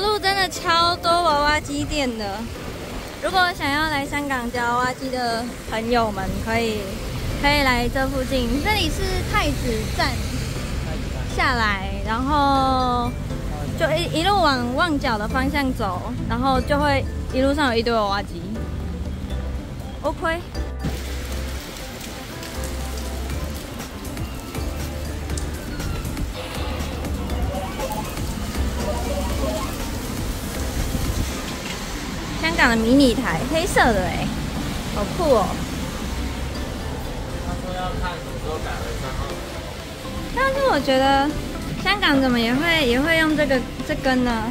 路真的超多娃娃机店的。如果想要来香港夹娃娃机的朋友们，可以可以来这附近，这里是太子站下来，然后就一一路往旺角的方向走，然后就会一路上有一堆娃娃机。OK。香港的迷你台，黑色的哎，好酷哦！他说要看什么时候改回三号。但是我觉得香港怎么也会也会用这个这根呢？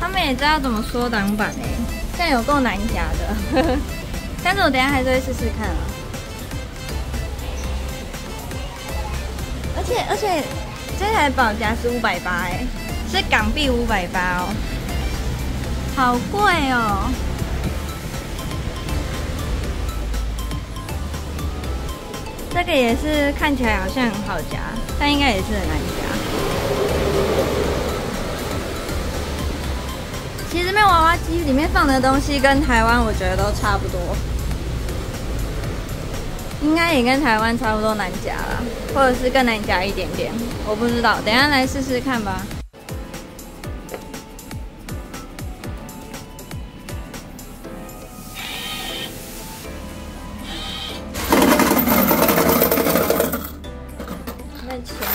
他们也知道怎么缩挡板哎，现在有够难夹的。但是我等下还是会试试看啊。而且而且这台保夹是五百八哎，是港币五百八哦。好贵哦！这个也是看起来好像很好夹，但应该也是很难夹。其实这边娃娃机里面放的东西跟台湾我觉得都差不多，应该也跟台湾差不多难夹了，或者是更难夹一点点，我不知道，等下来试试看吧。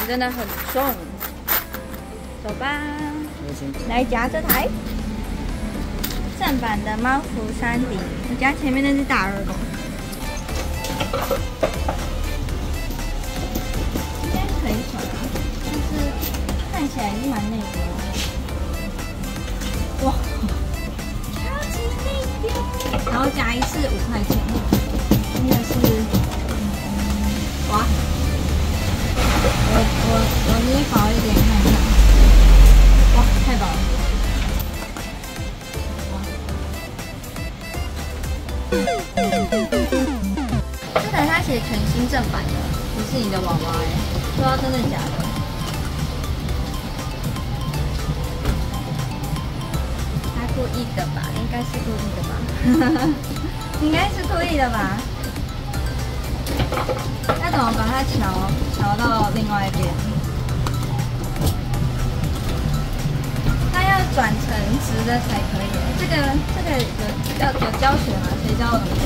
真的很重，走吧，来夹这台正版的猫福山顶，我夹前面那只大耳狗，应该可以爽啊，但是看起来是蛮那个，哇，超级内丢，然后夹一次五块钱，我我我捏薄一点看看，哇，太薄了！这台它写全新正版的，不是你的娃娃哎，不知道真的假的。他故意的吧？应该是故意的吧？应该是故意的吧？要怎么把它调调到另外一边？它要转成直的才可以。这个这个有要有教学吗？谁教我怎么夹？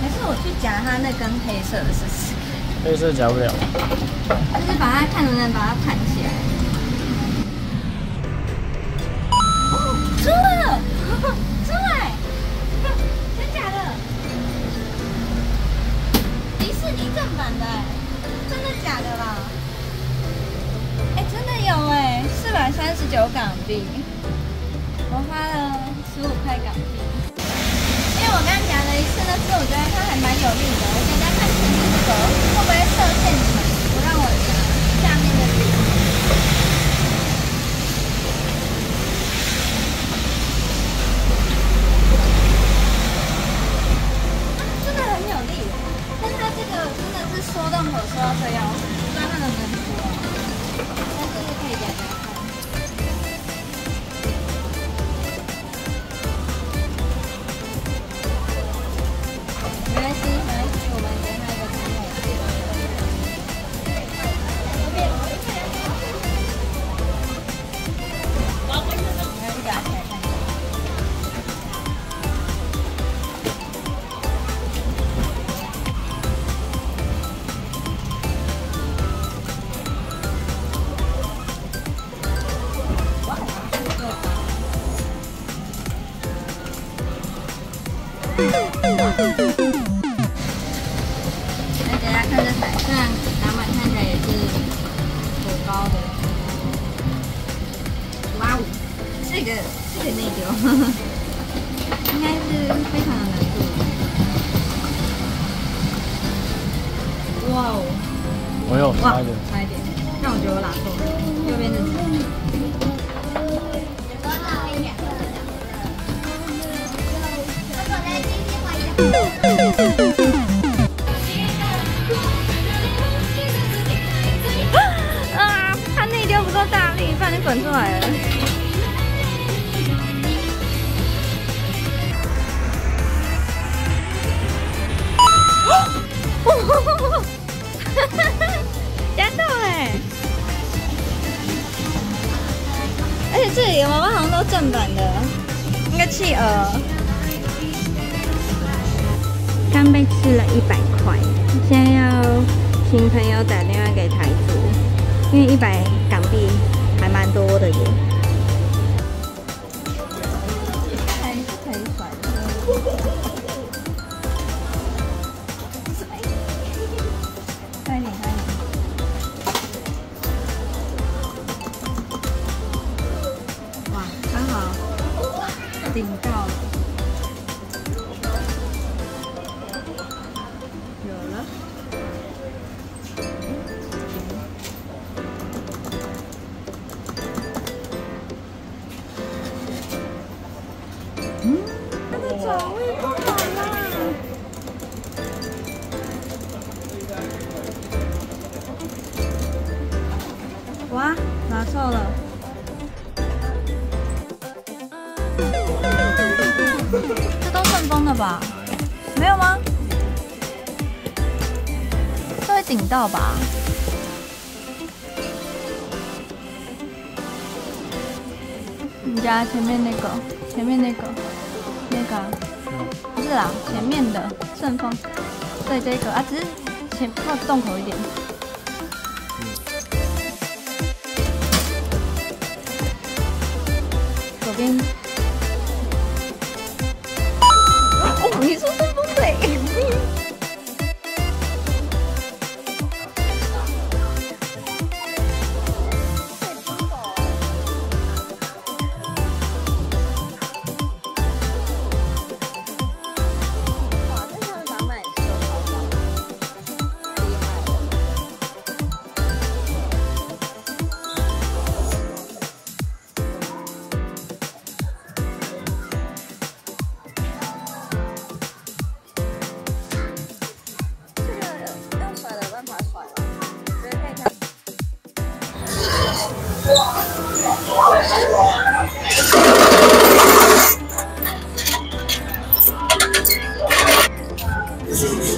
还是我去夹它那根黑色的试试？黑色夹不了。就是把它看能不能把它盘但是我觉得它还蛮有力的我等下看前面这个会不会射线我让我下面的这个真的很有力但它这个真的是说到没有说到这样。大家看这台，虽然挡板看起来也是挺高的，哇哦，这个这个内丢，应该是非常的难度。哇哦，我有差一点，差一点，但我觉得我拉错了，右边的。刚被吃了一百块，现在要请朋友打电话给台主，因为一百港币还蛮多的耶。还是可以甩的。快点，快点！哇，刚好顶到了。嗯，它的爪位不好啦。哇，拿错了。这都顺丰的吧？没有吗？这会顶到吧？你家前面那个，前面那个，个啊不是啦，前面的顺丰，对这个啊，只是前靠洞口一点。左边。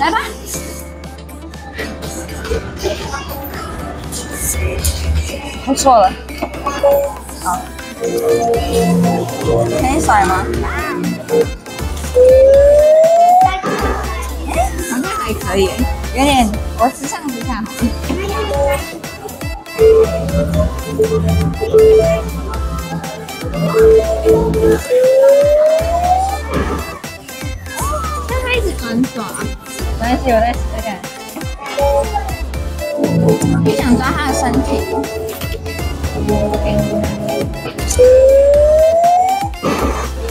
来吧。我错了。好。可以甩吗？好像还可以，有点我直上不下。但它一直转爪，没关系，我再试试看。你想抓它的身体？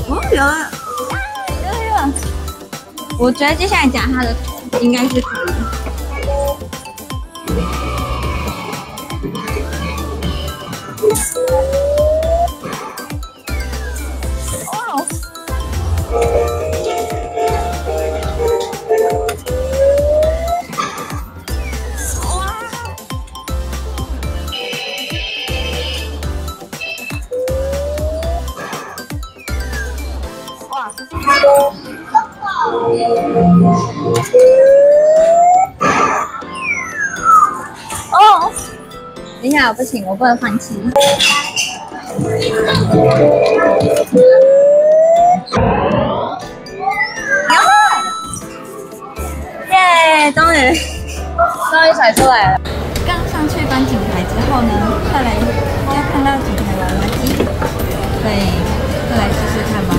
哦，有了，有了有了。我觉得接下来夹它的头应该是哇哦！等一下，不行，我不能放弃。耶！终于，终于甩出来了。刚上去搬景台之后呢，再来要看到景台娃娃机，对，再来试试看吧。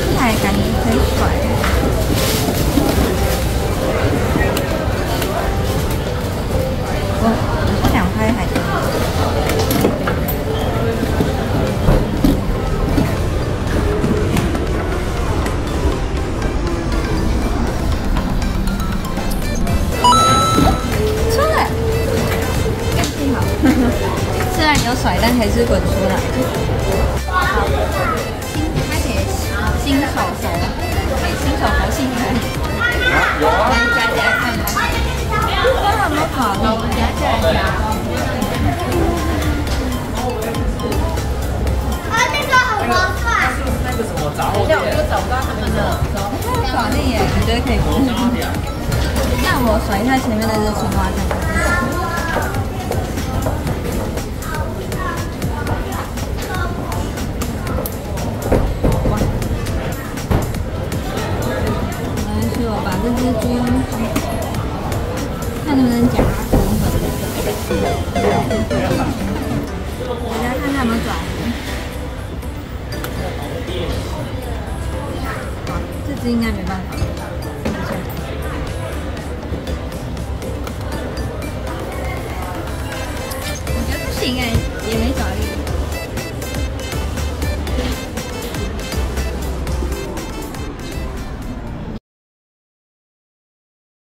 这台感觉可以甩。我我两拍还可以。出来，幸好，虽然有甩，但还是滚出来。那我甩一下前面那只青蛙看看。来，是我把这，看能不能夹。大家看转。这只应该没办法。不行哎、